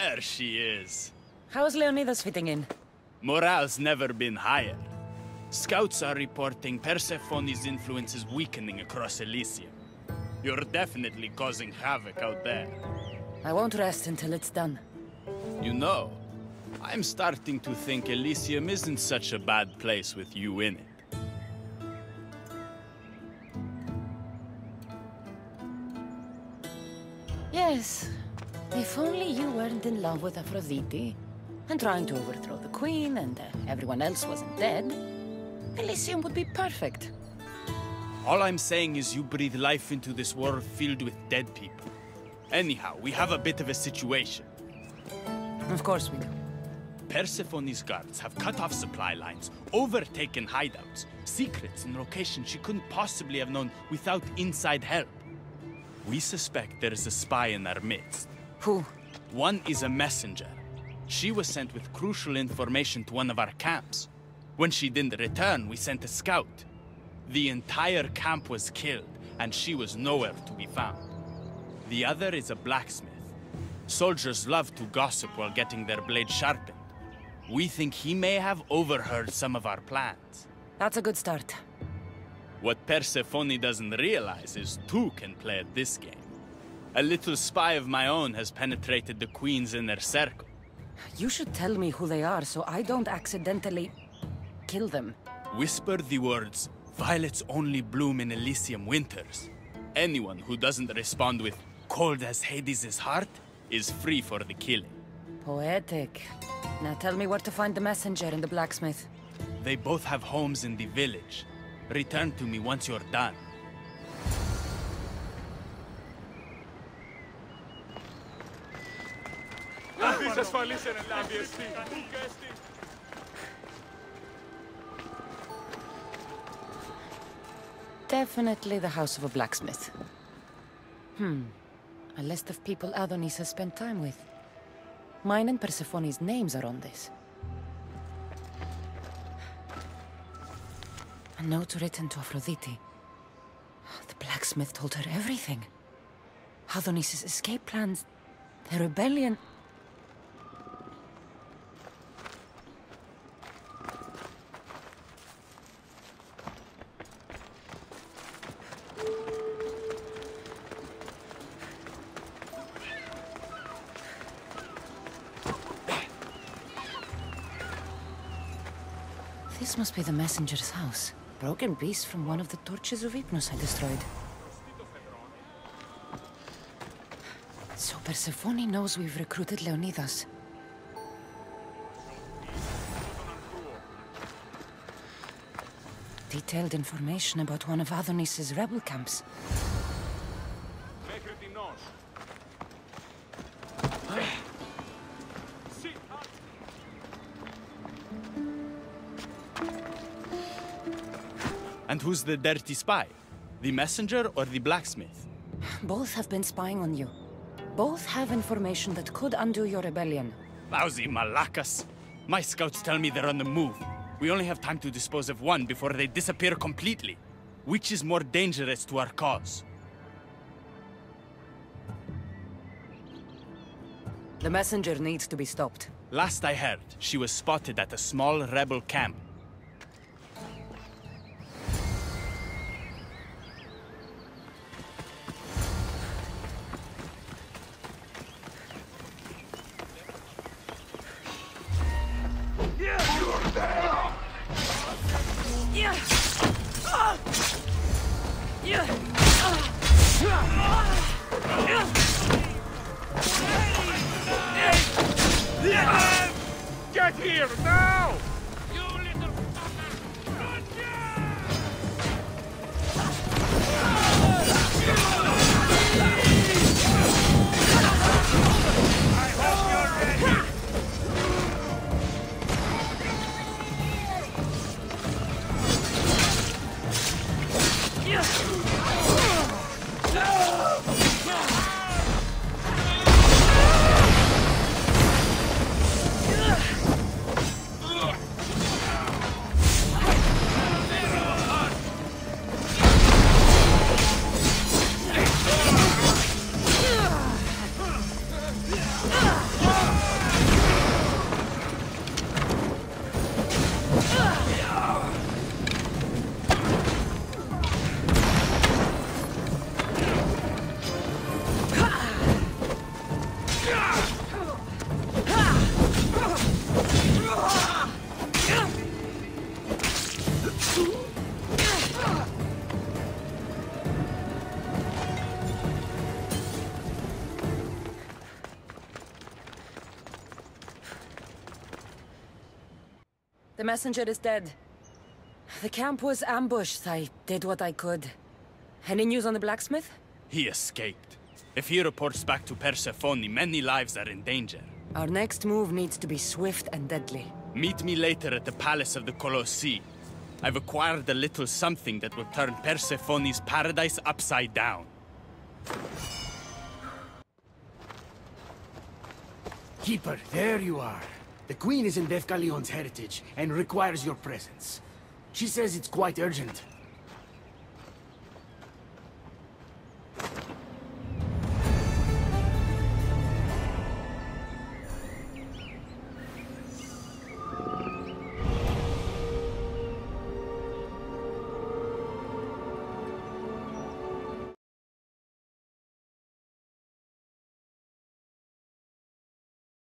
There she is. How's Leonidas fitting in? Morale's never been higher. Scouts are reporting Persephone's influence is weakening across Elysium. You're definitely causing havoc out there. I won't rest until it's done. You know, I'm starting to think Elysium isn't such a bad place with you in it. Yes. If only you weren't in love with Aphrodite, and trying to overthrow the queen, and uh, everyone else wasn't dead, Elysium would be perfect. All I'm saying is you breathe life into this world filled with dead people. Anyhow, we have a bit of a situation. Of course we do. Persephone's guards have cut off supply lines, overtaken hideouts, secrets and locations she couldn't possibly have known without inside help. We suspect there is a spy in our midst. Who? One is a messenger. She was sent with crucial information to one of our camps. When she didn't return, we sent a scout. The entire camp was killed, and she was nowhere to be found. The other is a blacksmith. Soldiers love to gossip while getting their blades sharpened. We think he may have overheard some of our plans. That's a good start. What Persephone doesn't realize is two can play at this game. A little spy of my own has penetrated the Queen's inner circle. You should tell me who they are so I don't accidentally... kill them. Whisper the words, violets only bloom in Elysium winters. Anyone who doesn't respond with, cold as Hades' heart, is free for the killing. Poetic. Now tell me where to find the messenger and the blacksmith. They both have homes in the village. Return to me once you're done. Είσαι ασφαλής εν ελάβει εστί. Ούκα εστί. Definitely the house of a blacksmith. Hmm. A list of people Adonis has spent time with. Mine and Persephone's names are on this. A note written to Aphrodite. The blacksmith told her everything. Adonis's escape plans, the rebellion. This must be the messenger's house. Broken piece from one of the torches of Hypnos I destroyed. So Persephone knows we've recruited Leonidas. Detailed information about one of Adonis's rebel camps. And who's the dirty spy? The messenger or the blacksmith? Both have been spying on you. Both have information that could undo your rebellion. Lousy malakas. My scouts tell me they're on the move. We only have time to dispose of one before they disappear completely. Which is more dangerous to our cause? The messenger needs to be stopped. Last I heard, she was spotted at a small rebel camp. The messenger is dead. The camp was ambushed. I did what I could. Any news on the blacksmith? He escaped. If he reports back to Persephone, many lives are in danger. Our next move needs to be swift and deadly. Meet me later at the Palace of the Colossi. I've acquired a little something that will turn Persephone's paradise upside down. Keeper, there you are. The Queen is in Deathgalion's heritage and requires your presence. She says it's quite urgent.